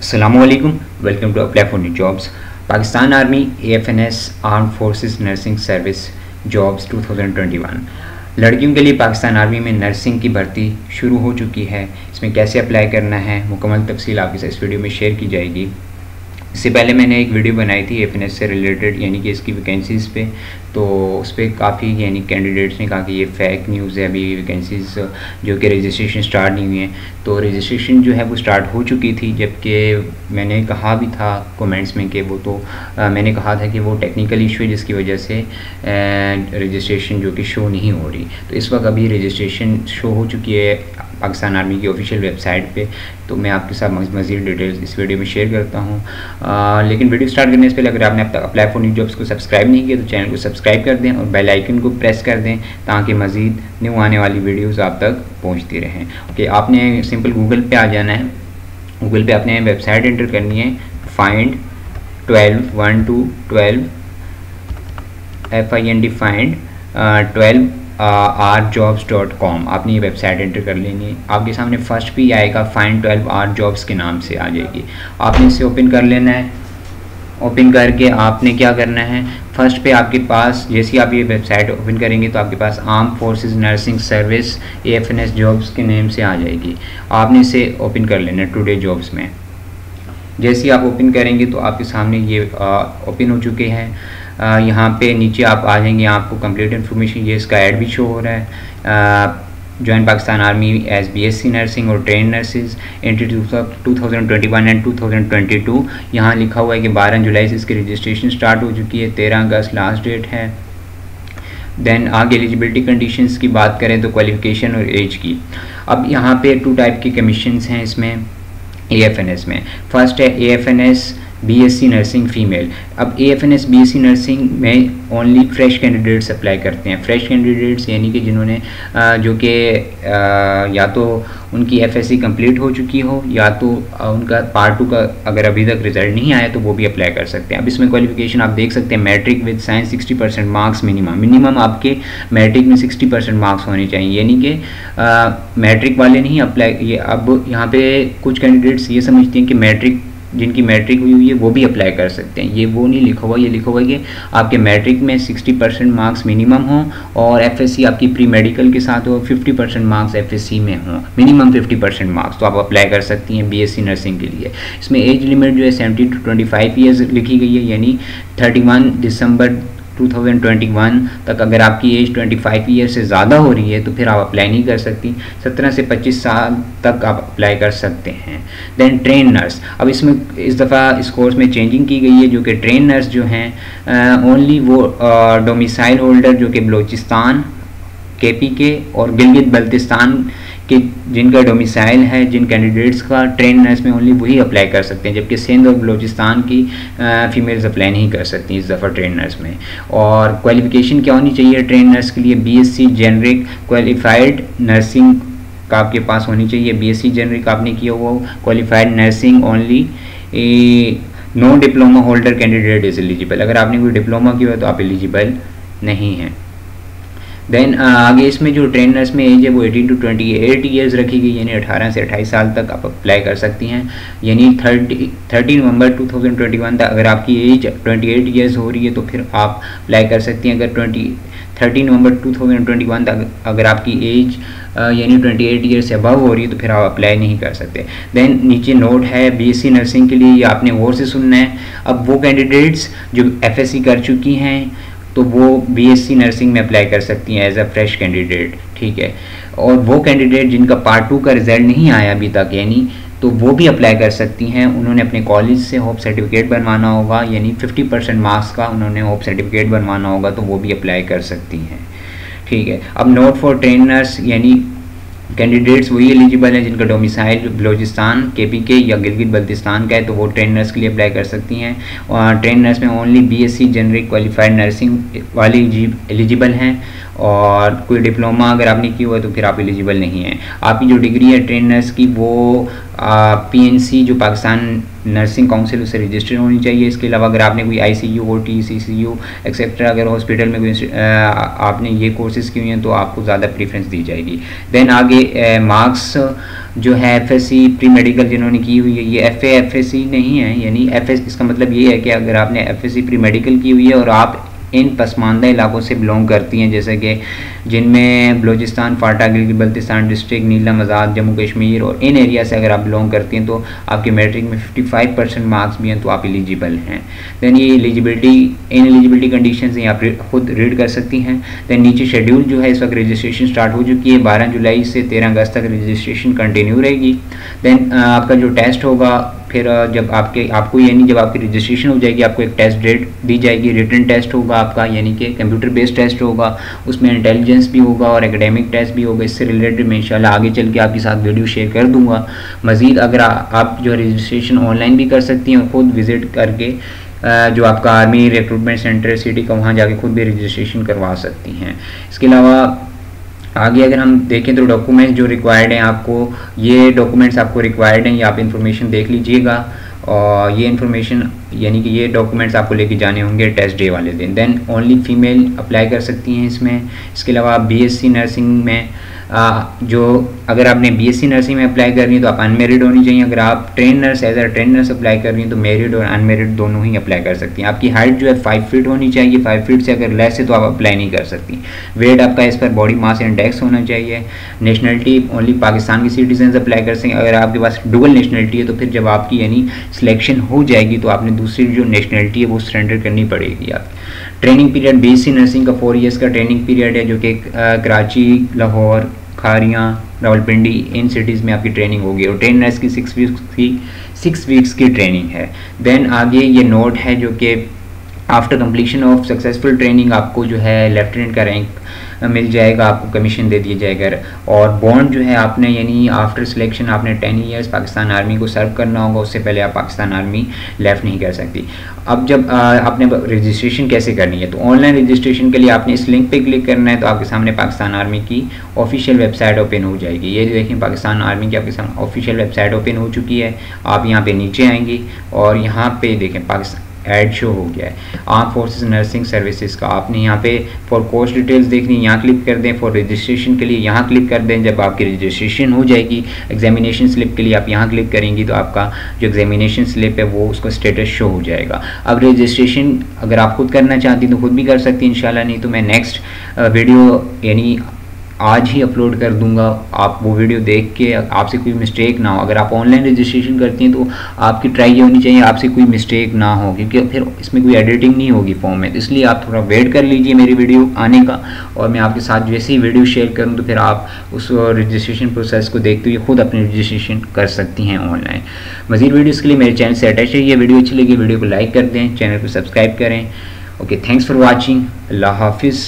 Aslam welcome to apply for new jobs Pakistan army A F N S arm forces nursing service jobs 2021 लड़कियों के लिए Pakistan army में nursing की भर्ती शुरू हो चुकी है। इसमें कैसे अप्लाई करना है? मुकमल तफसील आपके साथ इस वीडियो में शेयर की जाएगी। इससे पहले मैंने एक वीडियो बनाई थी एफ़एनएस से रिलेटेड यानी कि इसकी वैकेंसीज़ पे। तो उस पर काफ़ी यानी कैंडिडेट्स ने कहा कि ये फेक न्यूज़ है अभी वैकेंसीज़ जो कि रजिस्ट्रेशन स्टार्ट नहीं हुई है। तो रजिस्ट्रेशन जो है वो स्टार्ट हो चुकी थी जबकि मैंने कहा भी था कमेंट्स में कि वो तो आ, मैंने कहा था कि वो टेक्निकल इशू है जिसकी वजह से रजिस्ट्रेशन जो कि शो नहीं हो रही। तो इस वक्त अभी रजिस्ट्रेशन शो हो चुकी है पाकिस्तान आर्मी की ऑफिशियल वेबसाइट पे। तो मैं आपके साथ मज़ीद डिटेल्स इस वीडियो में शेयर करता हूँ। लेकिन वीडियो स्टार्ट करने से पहले अगर आपने अब तक अप्लाई फॉर न्यू जॉब्स को सब्सक्राइब नहीं किया तो चैनल को सब्सक्राइब कर दें और बेल आइकन को प्रेस कर दें ताकि मज़ीद न्यू आने वाली वीडियोज़ आप तक पहुँचती रहें। ओके, आपने सिंपल गूगल पर आ जाना है। गूगल पे आपने वेबसाइट एंटर करनी है। Find twelve one two twelve F I N D find twelve R jobs dot com आपने ये वेबसाइट एंटर कर लेनी है आपके सामने फ़र्स्ट भी आएगा फाइन ट्वेल्व आर जॉब्स के नाम से आ जाएगी आपने इसे ओपन कर लेना है। ओपन करके आपने क्या करना है? फ़र्स्ट पे आपके पास, जैसे आप ये वेबसाइट ओपन करेंगे तो आपके पास arm forces nursing service A F N S jobs के नेम से आ जाएगी। आपने इसे ओपन कर लेना है टुडे जॉब्स में। जैसे आप ओपन करेंगे तो आपके सामने ये ओपन हो चुके हैं। यहाँ पे नीचे आप आ जाएँगे, आपको कंप्लीट इन्फॉर्मेशन ये इसका ऐड भी शो हो रहा है। Join Pakistan army as B S C nursing और train nurses entry two thousand twenty one and two thousand twenty two यहाँ लिखा हुआ है कि बारह जुलाई से इसकी रजिस्ट्रेशन स्टार्ट हो चुकी है, तेरह अगस्त लास्ट डेट है। देन आगे एलिजिबिलिटी कंडीशंस की बात करें तो क्वालिफिकेशन और एज की। अब यहाँ पे टू टाइप की कमीशंस हैं इसमें ए एफ़ एन एस में। फ़र्स्ट है A F N S BSc nursing female अब A F N S B S C nursing में ओनली फ्रेश कैंडिडेट्स अप्लाई करते हैं। फ्रेश कैंडिडेट्स यानी कि जिन्होंने जो कि या तो उनकी एफ़ एस सी कंप्लीट हो चुकी हो, या तो उनका पार्ट टू का अगर अभी तक रिज़ल्ट नहीं आया तो वो भी अप्लाई कर सकते हैं। अब इसमें क्वालिफिकेशन आप देख सकते हैं matric with science sixty percent marks minimum minimum आपके मैट्रिक में सिक्सटी परसेंट मार्क्स होने चाहिए। यानी कि मैट्रिक वाले नहीं अप्लाई ये अब यहाँ पे कुछ कैंडिडेट्स ये समझते हैं कि मैट्रिक जिनकी मैट्रिक हुई हुई है वो भी अप्लाई कर सकते हैं। ये वो नहीं लिखा हुआ, ये लिखा हुआ कि आपके मैट्रिक में 60 परसेंट मार्क्स मिनिमम हो और एफएससी आपकी प्री मेडिकल के साथ हो 50 परसेंट मार्क्स एफएससी में हो। मिनिमम 50 परसेंट मार्क्स तो आप अप्लाई कर सकती हैं बीएससी नर्सिंग के लिए। इसमें एज लिमिट जो है seventy two twenty five years लिखी गई है, यानी थर्टी दिसंबर 2021 तक अगर आपकी एज 25 ईयर से ज़्यादा हो रही है तो फिर आप अप्लाई नहीं कर सकती। 17 से 25 साल तक आप अप्लाई कर सकते हैं। देन ट्रेन नर्स अब इसमें, इस दफ़ा इस कोर्स में चेंजिंग की गई है, जो कि ट्रेन नर्स जो हैं ओनली वो डोमिसाइल होल्डर जो कि बलोचिस्तान के पी के और गिलगित बल्तिस्तान कि जिनका डोमिसाइल है, जिन कैंडिडेट्स का ट्रेन नर्स में ओनली वही अप्लाई कर सकते हैं, जबकि सिंध और बलोचिस्तान की फ़ीमेल्स अप्लाई नहीं कर सकती इस दफ़ा ट्रेन नर्स में। और क्वालिफिकेशन क्या होनी चाहिए ट्रेन नर्स के लिए? बीएससी जेनरिक क्वालिफाइड नर्सिंग का आपके पास होनी चाहिए। बीएससी जेनरिक आपने किया हुआ qualified nursing only no diploma holder candidate is eligible अगर आपने कोई डिप्लोमा किया हो तो आप एलिजिबल नहीं हैं। देन uh, आगे इसमें जो ट्रेनर्स में एज है वो 18 टू 28 ईयर्स रखी गई यानी 18 से 28 साल तक आप अप्लाई कर सकती हैं। यानी 30 30 नवंबर 2021 तक अगर आपकी एज 28 ईयर्स हो रही है तो फिर आप अप्लाई कर सकती हैं। अगर 20 30 नवंबर 2021 तक अगर आपकी एज uh, यानी 28 ईयर से अबव हो रही है तो फिर आप अप्लाई नहीं कर सकते। देन नीचे नोट है बीएससी नर्सिंग के लिए आपने और से सुनना है। अब वो कैंडिडेट्स जो एफएससी कर चुकी हैं तो वो बीएससी नर्सिंग में अप्लाई कर सकती हैं एज अ फ्रेश कैंडिडेट ठीक है? और वो कैंडिडेट जिनका पार्ट टू का रिज़ल्ट नहीं आया अभी तक, यानी तो वो भी अप्लाई कर सकती हैं। उन्होंने अपने कॉलेज से होप सर्टिफिकेट बनवाना होगा, यानी 50 परसेंट मार्क्स का उन्होंने होप सर्टिफिकेट बनवाना होगा तो वो भी अप्लाई कर सकती हैं, ठीक है? अब नोट फॉर ट्रेनर्स यानी कैंडिडेट्स वही एलिजिबल हैं जिनका डोमिसाइल बलोचिस्तान के पी के या गिलगित बल्तिस्तान का है तो वो ट्रेन नर्स के लिए अप्लाई कर सकती हैं। और ट्रेन नर्स में only B S C generic qualified nursing वाली एलिजिबल हैं। और कोई डिप्लोमा अगर आपने किया हुआ है तो फिर आप एलिजिबल नहीं हैं। आपकी जो डिग्री है ट्रेन नर्स की, वो पीएनसी जो पाकिस्तान नर्सिंग काउंसिल उससे रजिस्टर्ड होनी चाहिए। इसके अलावा अगर आपने कोई I C U O T C C U etcetera अगर हॉस्पिटल में कोई आपने ये कोर्सेज़ की हुई हैं तो आपको ज़्यादा प्रेफरेंस दी जाएगी। देन आगे मार्क्स जो है F S C pre medical जिन्होंने की हुई है, ये एफ़ एफ़ एस सी नहीं है, यानी एफ़ एस इसका मतलब ये है कि अगर आपने F S C pre medical की हुई है और आप इन पसमानदा इलाकों से बिलोंग करती हैं, जैसे कि जिनमें बलोचिस्तान, फाटा, गिलगित, बल्तिस्तान डिस्ट्रिक्ट, नीलम आज़ाद, जम्मू कश्मीर और इन एरिया से अगर आप बिलोंग करती हैं तो आपके मेट्रिक में 55 परसेंट मार्क्स भी हैं तो आप एलिजिबल हैं। दैन ये एलिजिबिलिटी इन एलिजिबिलिटी कंडीशन से आप खुद रीड कर सकती हैं। दैन नीचे शेड्यूल जो है, इस वक्त रजिस्ट्रेशन स्टार्ट हो चुकी है, बारह जुलाई से तेरह अगस्त तक रजिस्ट्रेशन कंटिन्यू रहेगी। दैन आपका जो टेस्ट होगा फिर जब आपके आपको यानी जब आपकी रजिस्ट्रेशन हो जाएगी आपको एक टेस्ट डेट दी जाएगी रिटर्न टेस्ट होगा आपका यानी कि कंप्यूटर बेस्ड टेस्ट होगा उसमें इंटेलिजेंस भी होगा और एकेडमिक टेस्ट भी होगा इससे रिलेटेड मैं इंशाल्लाह आगे चल के आपके साथ वीडियो शेयर कर दूँगा। मज़ीद अगर आ, आप जो रजिस्ट्रेशन ऑनलाइन भी कर सकती हैं ख़ुद विज़िट करके जो आपका आर्मी रिक्रूटमेंट सेंटर सिटी का वहाँ जाके खुद भी रजिस्ट्रेशन करवा सकती हैं। इसके अलावा आगे अगर हम देखें तो डॉक्यूमेंट्स जो रिक्वायर्ड हैं आपको, ये डॉक्यूमेंट्स आपको रिक्वायर्ड हैं, ये आप इन्फॉर्मेशन देख लीजिएगा। और ये इन्फॉर्मेशन यानी कि ये डॉक्यूमेंट्स आपको लेके जाने होंगे टेस्ट डे वाले दिन। देन ओनली फीमेल अप्लाई कर सकती हैं इसमें। इसके अलावा आप बीएससी नर्सिंग में आ, जो अगर आपने बीएससी नर्सिंग में अप्लाई करनी है तो आप अनमेरिड होनी चाहिए। अगर आप train nurse as a train nurse apply कर रही हैं तो मेरिड और अनमेरिड दोनों ही अप्लाई कर सकती हैं। आपकी हाइट जो है फाइव फीट होनी चाहिए। फाइव फीट से अगर लेस है तो आप अप्लाई नहीं कर सकती। वेट आपका इस पर बॉडी मास इंडेक्स होना चाहिए। नेशनलिटी ओनली पाकिस्तान की सिटीजन अप्लाई कर सकें। अगर आपके पास डुबल नेशनलिटी है तो फिर जब आपकी यानी सिलेक्शन हो जाएगी तो आपने दूसरी जो नेशनलिटी है, वो सरेंडर करनी पड़ेगी आप ट्रेनिंग पीरियड बीएससी नर्सिंग का फोर ईयर्स का ट्रेनिंग पीरियड है, जो कि कराची, लाहौर, खारियाँ, रावलपिंडी, इन सिटीज़ में आपकी ट्रेनिंग होगी। और ट्रेन नर्स की सिक्स वीक्स की सिक्स वीक्स की ट्रेनिंग है। देन आगे ये नोट है, जो कि after completion of successful training आपको जो है लेफ्टिनेंट का रैंक मिल जाएगा, आपको कमीशन दे दिया जाएगा। और बॉन्ड जो है आपने, यानी आफ्टर सिलेक्शन आपने टेन ईयर्स पाकिस्तान आर्मी को सर्व करना होगा, उससे पहले आप पाकिस्तान आर्मी लेफ़्ट नहीं कर सकती। अब जब आपने रजिस्ट्रेशन कैसे करनी है? तो ऑनलाइन रजिस्ट्रेशन के लिए आपने इस लिंक पे क्लिक करना है तो आपके सामने पाकिस्तान आर्मी की ऑफिशियल वेबसाइट ओपन हो जाएगी। ये देखें, पाकिस्तान आर्मी की आपके सामने ऑफिशियल वेबसाइट ओपन हो चुकी है। आप यहाँ पर नीचे आएँगी और यहाँ पर देखें, पाकिस्तान ऐड शो हो गया है। आर्म फोर्सेस नर्सिंग सर्विसेज़ का, आपने यहाँ पे फॉर कोर्स डिटेल्स देखनी, यहाँ क्लिक कर दें फॉर रजिस्ट्रेशन के लिए यहाँ क्लिक कर दें, जब आपकी रजिस्ट्रेशन हो जाएगी एग्जामिनेशन स्लिप के लिए आप यहाँ क्लिक करेंगी तो आपका जो एग्जामिनेशन स्लिप है, वो उसका स्टेटस शो हो जाएगा। अब रजिस्ट्रेशन अगर आप खुद करना चाहती तो खुद भी कर सकती हैं, इंशाल्लाह, नहीं तो मैं नेक्स्ट वीडियो यानी आज ही अपलोड कर दूँगा। आप वो वीडियो देख के आपसे कोई मिस्टेक ना हो। अगर आप ऑनलाइन रजिस्ट्रेशन करती हैं तो आपकी ट्राई ये होनी चाहिए, आपसे कोई मिस्टेक ना हो, क्योंकि फिर इसमें कोई एडिटिंग नहीं होगी फॉर्म में। तो इसलिए आप थोड़ा वेट कर लीजिए मेरी वीडियो आने का, और मैं आपके साथ जैसे ही वीडियो शेयर करूँ तो फिर आप उस रजिस्ट्रेशन प्रोसेस को देखते हुए खुद अपनी रजिस्ट्रेशन कर सकती हैं ऑनलाइन मजीद वीडियोज़ के लिए मेरे चैनल से अटैच रहिए। वीडियो अच्छी लगी वीडियो को लाइक कर दें चैनल को सब्सक्राइब करें। ओके थैंक्स फॉर वॉचिंग अल्लाह हाफिज़।